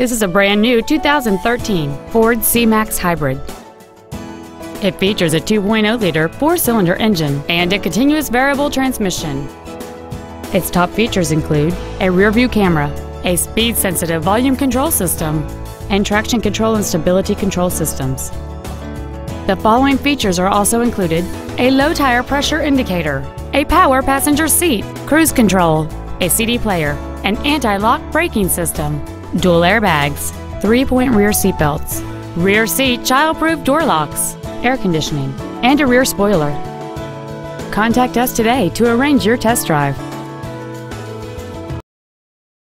This is a brand new 2013 Ford C-Max Hybrid. It features a 2.0-liter four-cylinder engine and a continuous variable transmission. Its top features include a rear-view camera, a speed-sensitive volume control system, and traction control and stability control systems. The following features are also included a low tire pressure indicator, a power passenger seat, cruise control, a CD player, an anti-lock braking system, dual airbags, three-point rear seat belts, rear seat child-proof door locks, air conditioning, and a rear spoiler. Contact us today to arrange your test drive.